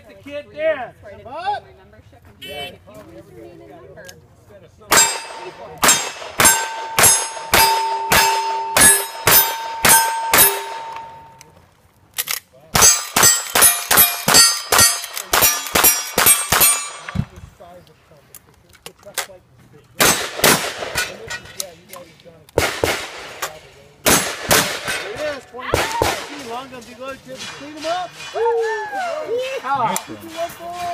break the kid down. What? membership and you use your name and number. There it is, 20. Long gonna be good to clean them up. Woo! 你啊